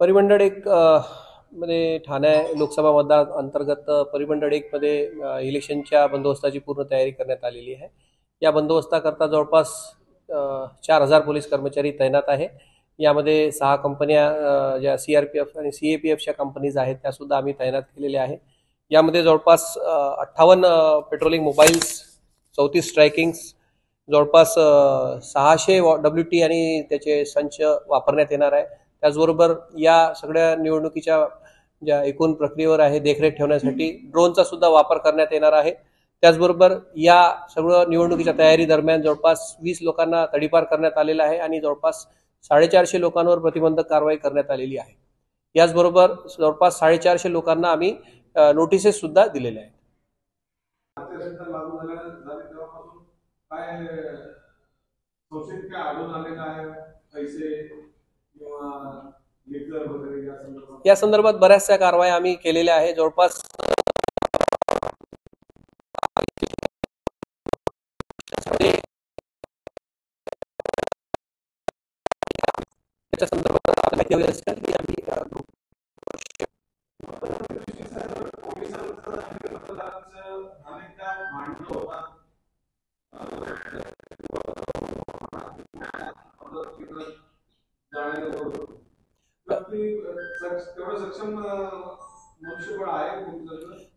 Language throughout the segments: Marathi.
परिमंडळ एक मध्ये ठाणे लोकसभा मतदार अंतर्गत परिमंडळ एक मध्ये इलेक्शनच्या बंदोबस्ताची पूर्ण तयारी करण्यात आलेली आहे. या बंदोबस्ताकरता जवळपास चार हजार पोलीस कर्मचारी तैनात आहे. यामध्ये सहा कंपन्या ज्या सी आर पी एफ आणि सी ए पी एफच्या कंपनीज आहेत त्यासुद्धा आम्ही तैनात केलेल्या आहे. यामध्ये जवळपास अठ्ठावन्न पेट्रोलिंग मोबाईल्स चौतीस स्ट्रायकिंग्स जवळपास सहाशे सहाशे डब्ल्यू टी आणि त्याचे संच वापरण्यात येणार आहे. त्याचबरोबर या सगळ्या निवडणुकीच्या ज्या एकूण प्रक्रियेवर आहे देखरेख ठेवण्यासाठी ड्रोनचा सुद्धा वापर करण्यात येणार आहे. त्याचबरोबर या सगळं निवडणुकीच्या तयारी दरम्यान जवळपास वीस लोकांना तडीपार करण्यात आलेला आहे आणि जवळपास साडेचारशे लोकांवर प्रतिबंधक कारवाई करण्यात आलेली आहे. याचबरोबर जवळपास साडेचारशे लोकांना आम्ही नोटिसेस सुद्धा दिलेल्या आहेत. काय या संदर्भात बऱ्याचशा कारवाया आम्ही केलेल्या आहे जवळपास Thank you.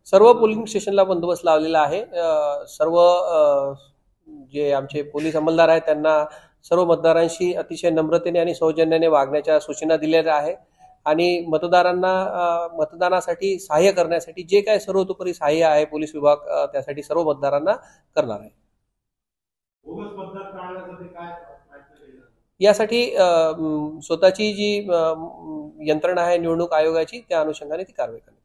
सर्व पोलिंग स्टेशनला बंदोबस्त लावलेला आहे. सर्व जे आमचे पोलीस अंमलदार आहेत त्यांना सर्व मतदारांशी अतिशय नम्रतेने आणि सौजन्याने वागण्याच्या सूचना दिलेल्या आहे. आणि मतदारांना मतदानासाठी सहाय्य करण्यासाठी जे काय सर्वतोपरी सहाय्य आहे पोलीस विभाग त्यासाठी सर्व मतदारांना करणार आहे. यासाठी स्वतःची जी यंत्रणा आहे निवडणूक आयोगाची त्या अनुषंगाने ती कारवाई करण्यात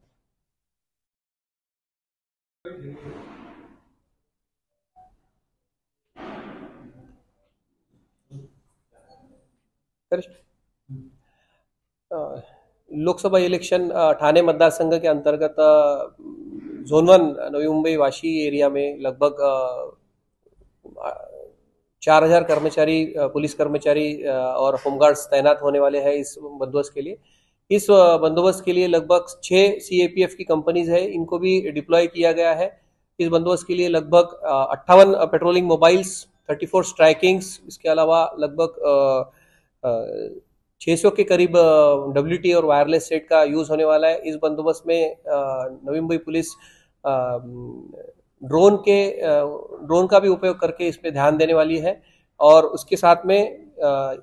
लोकसभा इलेक्शन ठाणे मतदारसंघ के अंतर्गत zone Joan one Navi Mumbai Vashi area में लगभग चार हज़ार कर्मचारी पुलिस कर्मचारी और होमगार्ड्स तैनात होने वाले हैं इस बंदोबस्त के लिए। इस बंदोबस्त के लिए लगभग छः सी की कंपनीज़ है, इनको भी डिप्लॉय किया गया है। इस बंदोबस्त के लिए लगभग अट्ठावन patrolling mobiles, thirty four strikings, इसके अलावा लगभग छः सौ के करीब डब्ल्यू टी और वायरलेस सेट का यूज़ होने वाला है। इस बंदोबस्त में नवी मुंबई पुलिस ड्रोन के ड्रोन का भी उपयोग करके इसमें ध्यान देने वाली है। और उसके साथ में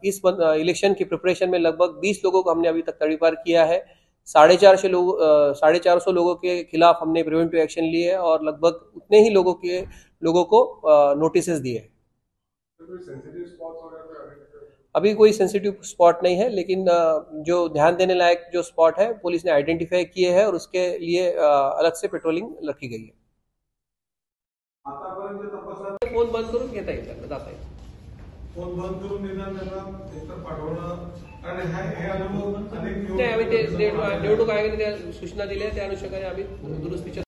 इस इलेक्शन की प्रिपरेशन में लगभग 20 लोगों को हमने अभी तक तड़ीपार किया है। साढ़े चार सौ लोग साढ़े चार सौ लोगों के खिलाफ हमने प्रिवेंटिव एक्शन लिए है और लगभग उतने ही लोगों के, लोगों को नोटिस दिए हैं? अभी कोई सेंसिटिव स्पॉट नहीं है, लेकिन जो ध्यान देने लायक जो स्पॉट है, पुलिस ने आइडेंटिफाई किए हैं और उसके लिए अलग से पेट्रोलिंग रखी गई है। आतापर्यंत तपासात. फोन बंद करून घेता येईल जाता येईल. फोन बंद करून निदान त्यांना एकतर पाठवणं. कारण हा- अनुभव अनेक नाही आम्ही ते निवडणूक आयोगाने त्या सूचना दिल्या त्या अनुषंगाने आम्ही दुरुस्तीच्या